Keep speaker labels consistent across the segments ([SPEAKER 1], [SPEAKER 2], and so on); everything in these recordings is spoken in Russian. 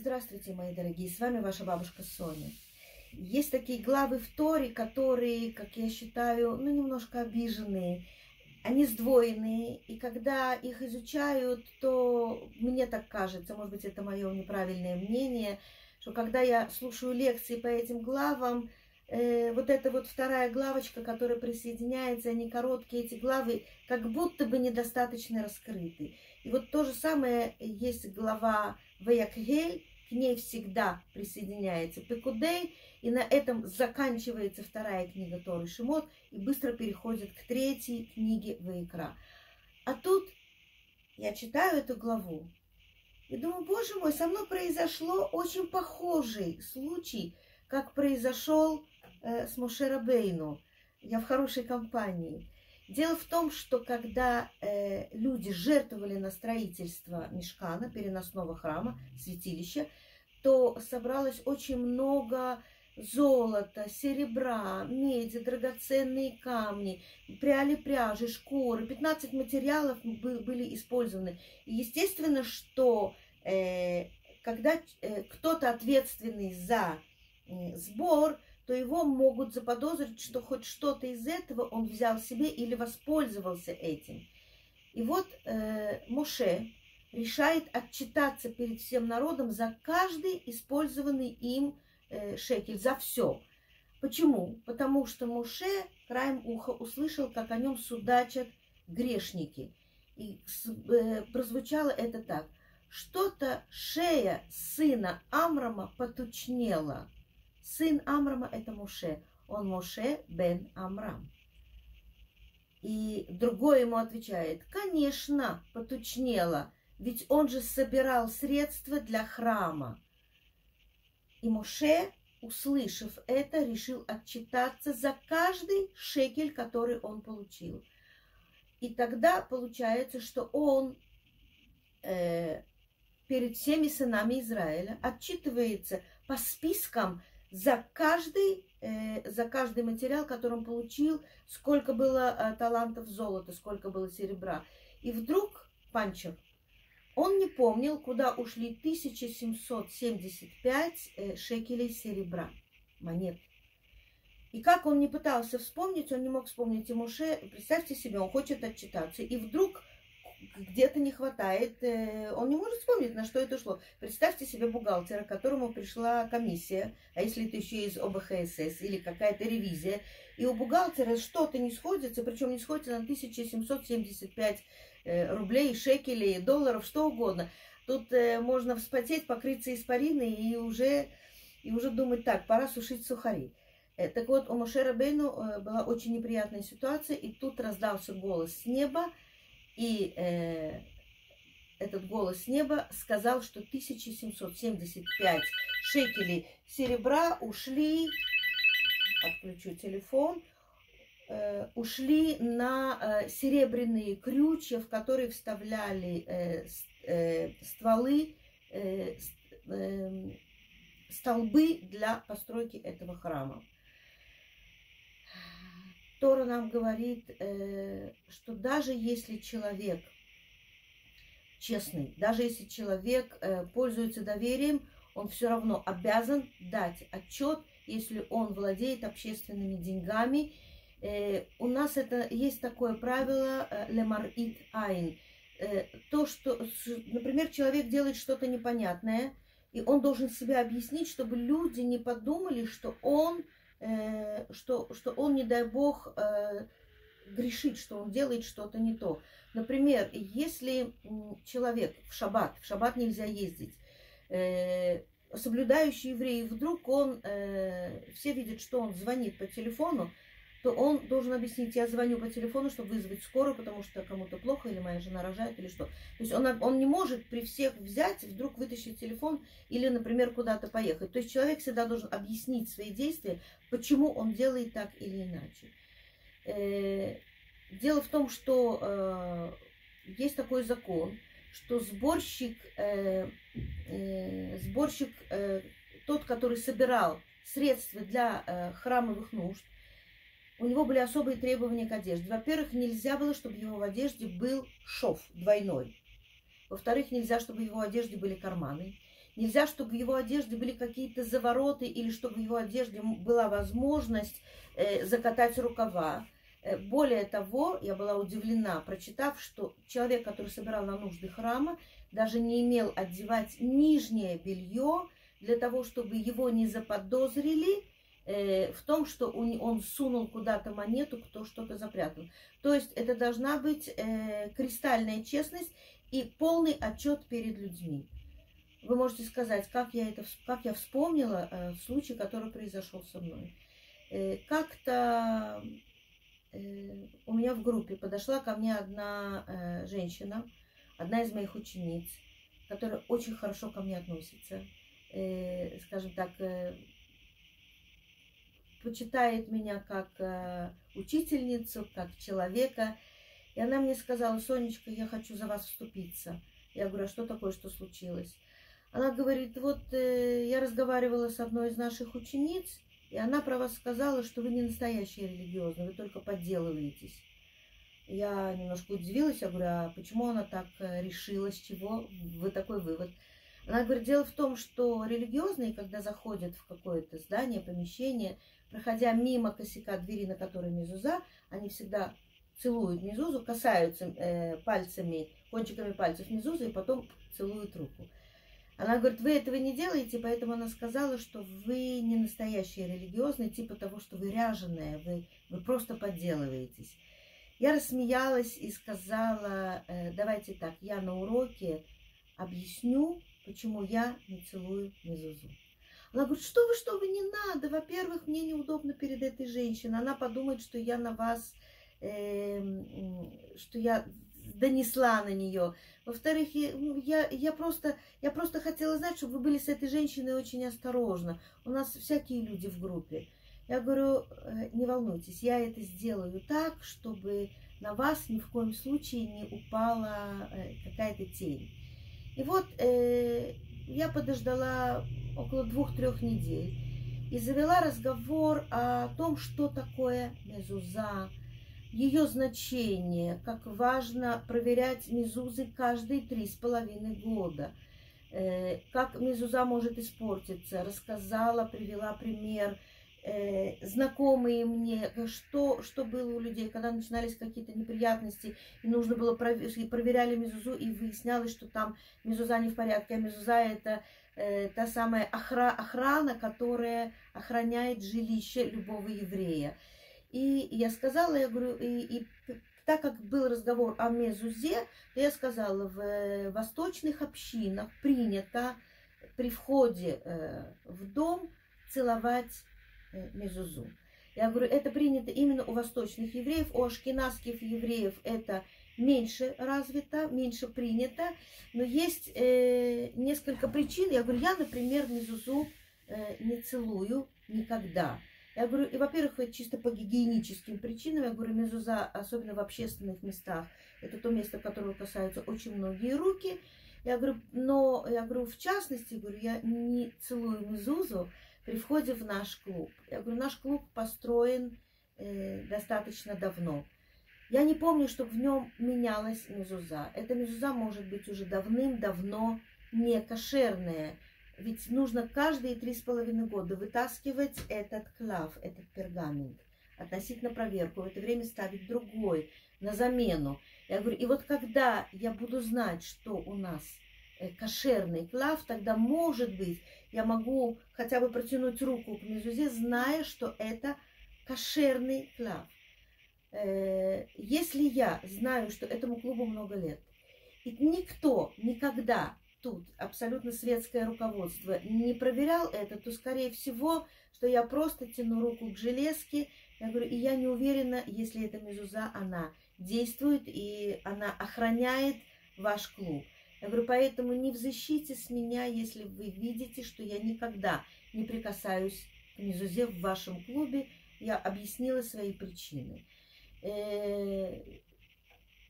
[SPEAKER 1] Здравствуйте, мои дорогие, с вами ваша бабушка Соня. Есть такие главы в Торе, которые, как я считаю, ну, немножко обиженные. Они сдвоенные, и когда их изучают, то мне так кажется, может быть, это мое неправильное мнение, что когда я слушаю лекции по этим главам, э, вот эта вот вторая главочка, которая присоединяется, они короткие, эти главы, как будто бы недостаточно раскрыты. И вот то же самое есть глава Ваякгель, к ней всегда присоединяется Пекудей, и на этом заканчивается вторая книга Торы Шимот и быстро переходит к третьей книге Ваикра. А тут я читаю эту главу и думаю, боже мой, со мной произошло очень похожий случай, как произошел э, с Мошерабейну. Я в хорошей компании. Дело в том, что когда э, люди жертвовали на строительство Мешкана, переносного храма, святилища, то собралось очень много золота, серебра, меди, драгоценные камни, пряли пряжи, шкуры. 15 материалов были использованы. И естественно, что э, когда э, кто-то ответственный за э, сбор, то его могут заподозрить, что хоть что-то из этого он взял себе или воспользовался этим. И вот э, Моше решает отчитаться перед всем народом за каждый использованный им э, шекель, за все. Почему? Потому что Моше краем уха услышал, как о нем судачат грешники. И э, прозвучало это так. Что-то шея сына Амрама потучнела – Сын Амрама – это Моше. Он Моше бен Амрам. И другой ему отвечает, конечно, потучнело, ведь он же собирал средства для храма. И Моше, услышав это, решил отчитаться за каждый шекель, который он получил. И тогда получается, что он э, перед всеми сынами Израиля отчитывается по спискам за каждый, э, за каждый материал, который он получил, сколько было э, талантов золота, сколько было серебра. И вдруг Панчер, он не помнил, куда ушли 1775 э, шекелей серебра, монет. И как он не пытался вспомнить, он не мог вспомнить Тимуше. Представьте себе, он хочет отчитаться. И вдруг где-то не хватает, э, он не может вспомнить, на что это шло. Представьте себе бухгалтера, к которому пришла комиссия, а если это еще из ОБХСС или какая-то ревизия, и у бухгалтера что-то не сходится, причем не сходится на 1775 э, рублей, шекелей, долларов, что угодно. Тут э, можно вспотеть, покрыться испариной и уже, и уже думать, так, пора сушить сухари. Так вот, у Мошера Бейну была очень неприятная ситуация, и тут раздался голос с неба, и э, этот голос неба сказал, что 1775 шекелей серебра ушли, отключу телефон, э, ушли на э, серебряные крючья, в которые вставляли э, э, стволы, э, э, столбы для постройки этого храма. Тора нам говорит, э, что даже если человек честный, даже если человек э, пользуется доверием, он все равно обязан дать отчет, если он владеет общественными деньгами. Э, у нас это есть такое правило лемар ит айн. То, что, например, человек делает что-то непонятное, и он должен себя объяснить, чтобы люди не подумали, что он что, что он, не дай бог, э, грешит, что он делает что-то не то. Например, если человек в шаббат, в шаббат нельзя ездить, э, соблюдающий еврей, вдруг он, все видят, что он звонит по телефону, то он должен объяснить, я звоню по телефону, чтобы вызвать скорую, потому что кому-то плохо, или моя жена рожает, или что. То есть он, он не может при всех взять, вдруг вытащить телефон или, например, куда-то поехать. То есть человек всегда должен объяснить свои действия, почему он делает так или иначе. Э, дело в том, что э, есть такой закон, что сборщик, э, сборщик тот, который собирал средства для храмовых нужд, у него были особые требования к одежде. Во-первых, нельзя было, чтобы его в одежде был шов двойной. Во-вторых, нельзя, чтобы в его одежде были карманы. Нельзя, чтобы в его одежде были какие-то завороты или чтобы в его одежде была возможность э, закатать рукава. Э, более того, я была удивлена, прочитав, что человек, который собирал на нужды храма, даже не имел одевать нижнее белье для того, чтобы его не заподозрили в том, что он, сунул куда-то монету, кто что-то запрятал. То есть это должна быть э, кристальная честность и полный отчет перед людьми. Вы можете сказать, как я, это, как я вспомнила э, случай, который произошел со мной. Э, как-то э, у меня в группе подошла ко мне одна э, женщина, одна из моих учениц, которая очень хорошо ко мне относится, э, скажем так, э, почитает меня как э, учительницу, как человека. И она мне сказала, Сонечка, я хочу за вас вступиться. Я говорю, а что такое, что случилось? Она говорит, вот э, я разговаривала с одной из наших учениц, и она про вас сказала, что вы не настоящие религиозные, вы только подделываетесь. Я немножко удивилась, я говорю, а почему она так э, решила, с чего вы такой вывод? Она говорит, дело в том, что религиозные, когда заходят в какое-то здание, помещение, проходя мимо косяка двери, на которой мезуза, они всегда целуют мезузу, касаются э, пальцами, кончиками пальцев мезузы и потом целуют руку. Она говорит, вы этого не делаете, поэтому она сказала, что вы не настоящие религиозные, типа того, что вы ряженые, вы, вы просто подделываетесь. Я рассмеялась и сказала, «Э, давайте так, я на уроке объясню, почему я не целую Мезузу. Она говорит, что вы, что вы, не надо. Во-первых, мне неудобно перед этой женщиной. Она подумает, что я на вас, э, что я донесла на нее. Во-вторых, ну, я, я, просто, я просто хотела знать, чтобы вы были с этой женщиной очень осторожны. У нас всякие люди в группе. Я говорю, «Э, не волнуйтесь, я это сделаю так, чтобы на вас ни в коем случае не упала э, какая-то тень. И вот э, я подождала около двух-трех недель и завела разговор о том, что такое мезуза, ее значение, как важно проверять мезузы каждые три с половиной года, э, как мезуза может испортиться. Рассказала, привела пример э, знакомые мне, что, что было у людей, когда начинались какие-то неприятности, и нужно было проверять, проверяли мезузу, и выяснялось, что там мезуза не в порядке, а мезуза это э, та самая охра, охрана, которая охраняет жилище любого еврея. И я сказала, я говорю, и, и так как был разговор о мезузе, то я сказала, в э, восточных общинах принято при входе э, в дом целовать э, мезузу. Я говорю, это принято именно у восточных евреев, у ашкенадских евреев это меньше развито, меньше принято, но есть э, несколько причин. Я говорю, я, например, мезузу э, не целую никогда. Я говорю, и, во-первых, чисто по гигиеническим причинам. Я говорю, мезуза, особенно в общественных местах, это то место, которого касаются очень многие руки. Я говорю, но, я говорю, в частности, говорю, я не целую мезузу при входе в наш клуб. Я говорю, наш клуб построен э, достаточно давно. Я не помню, чтобы в нем менялась мезуза. Эта мезуза может быть уже давным-давно не кошерная. Ведь нужно каждые три с половиной года вытаскивать этот клав, этот пергамент, относить на проверку, в это время ставить другой на замену. Я говорю, и вот когда я буду знать, что у нас э, кошерный клав, тогда, может быть, я могу хотя бы протянуть руку к мезузе, зная, что это кошерный клав. Э, если я знаю, что этому клубу много лет, и никто никогда тут абсолютно светское руководство не проверял это, то, скорее всего, что я просто тяну руку к железке. Я говорю, и я не уверена, если эта мезуза, она действует и она охраняет ваш клуб. Я говорю, поэтому не в защите с меня, если вы видите, что я никогда не прикасаюсь к мезузе в вашем клубе. Я объяснила свои причины. Э,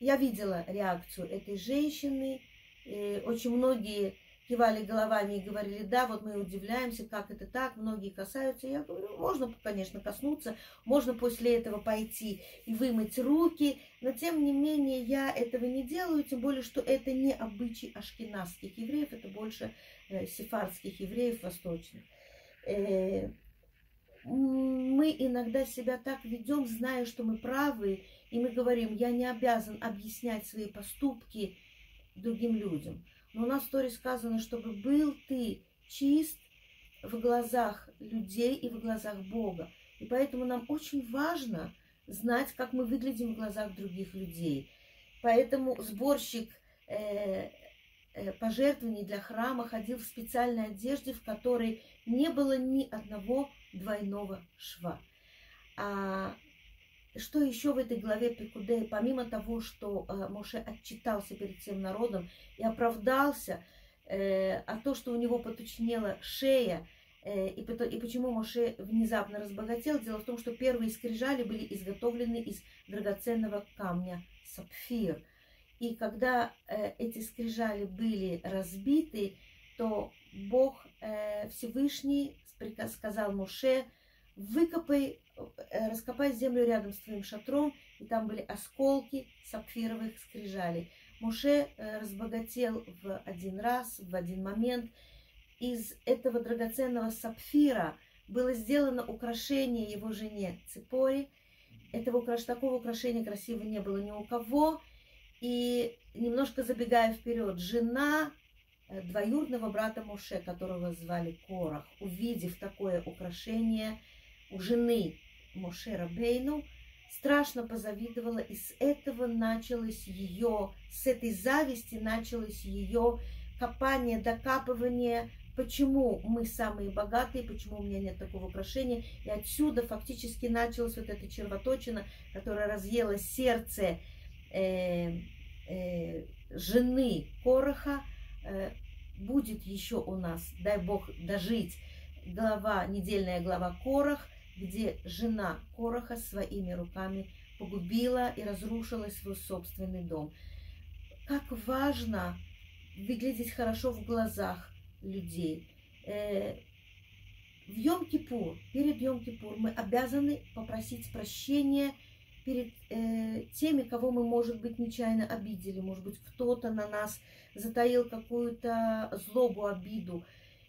[SPEAKER 1] я видела реакцию этой женщины, и очень многие кивали головами и говорили, да, вот мы удивляемся, как это так, многие касаются. Я говорю, можно, конечно, коснуться, можно после этого пойти и вымыть руки, но тем не менее я этого не делаю, тем более, что это не обычай ашкенадских евреев, это больше э, сефардских евреев восточных. Э, мы иногда себя так ведем, зная, что мы правы, и мы говорим, я не обязан объяснять свои поступки другим людям. Но у нас в Торе сказано, чтобы был ты чист в глазах людей и в глазах Бога. И поэтому нам очень важно знать, как мы выглядим в глазах других людей. Поэтому сборщик э, э, пожертвований для храма ходил в специальной одежде, в которой не было ни одного двойного шва. А что еще в этой главе Пикудея, помимо того, что э, Моше отчитался перед всем народом и оправдался, э, а то, что у него потучнела шея, э, и, и почему Моше внезапно разбогател, дело в том, что первые скрижали были изготовлены из драгоценного камня сапфир. И когда э, эти скрижали были разбиты, то Бог э, Всевышний сказал Моше, выкопай Э, раскопай землю рядом с твоим шатром, и там были осколки сапфировых скрижалей. Муше э, разбогател в один раз, в один момент. Из этого драгоценного сапфира было сделано украшение его жене Ципори. Этого, такого украшения красивого не было ни у кого. И немножко забегая вперед, жена э, двоюродного брата Муше, которого звали Корах, увидев такое украшение у жены Моше Рабейну, страшно позавидовала, и с этого началось ее, с этой зависти началось ее копание, докапывание, почему мы самые богатые, почему у меня нет такого украшения. И отсюда фактически началась вот эта червоточина, которая разъела сердце э, э, жены Короха. Э, будет еще у нас, дай Бог дожить, глава, недельная глава Корах, где жена Короха своими руками погубила и разрушила свой собственный дом. Как важно выглядеть хорошо в глазах людей. Э, в Йом-Кипур, перед Йом-Кипур мы обязаны попросить прощения перед э, теми, кого мы, может быть, нечаянно обидели. Может быть, кто-то на нас затаил какую-то злобу, обиду.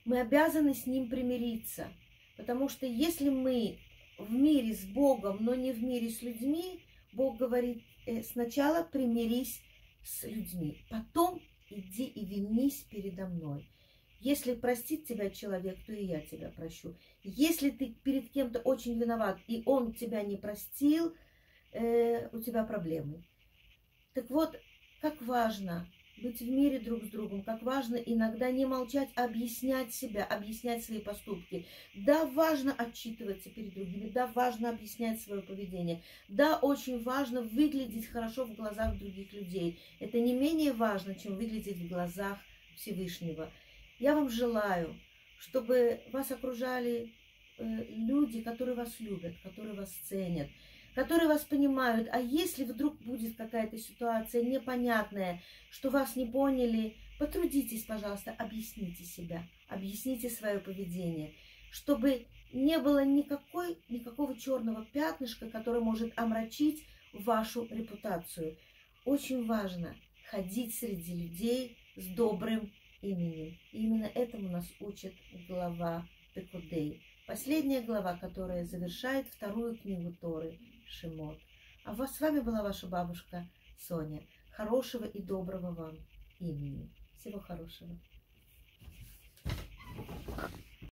[SPEAKER 1] Мы обязаны с ним примириться – Потому что если мы в мире с Богом, но не в мире с людьми, Бог говорит, э, сначала примирись с людьми, потом иди и винись передо мной. Если простит тебя человек, то и я тебя прощу. Если ты перед кем-то очень виноват, и он тебя не простил, э, у тебя проблемы. Так вот, как важно быть в мире друг с другом, как важно иногда не молчать, а объяснять себя, объяснять свои поступки. Да, важно отчитываться перед другими, да, важно объяснять свое поведение, да, очень важно выглядеть хорошо в глазах других людей. Это не менее важно, чем выглядеть в глазах Всевышнего. Я вам желаю, чтобы вас окружали э, люди, которые вас любят, которые вас ценят, которые вас понимают. А если вдруг будет какая-то ситуация непонятная, что вас не поняли, потрудитесь, пожалуйста, объясните себя, объясните свое поведение, чтобы не было никакой, никакого черного пятнышка, которое может омрачить вашу репутацию. Очень важно ходить среди людей с добрым именем. И именно этому нас учит глава Пекудей. Последняя глава, которая завершает вторую книгу Торы Шимот. А вас, с вами была ваша бабушка Соня. Хорошего и доброго вам имени. Всего хорошего. Thank you.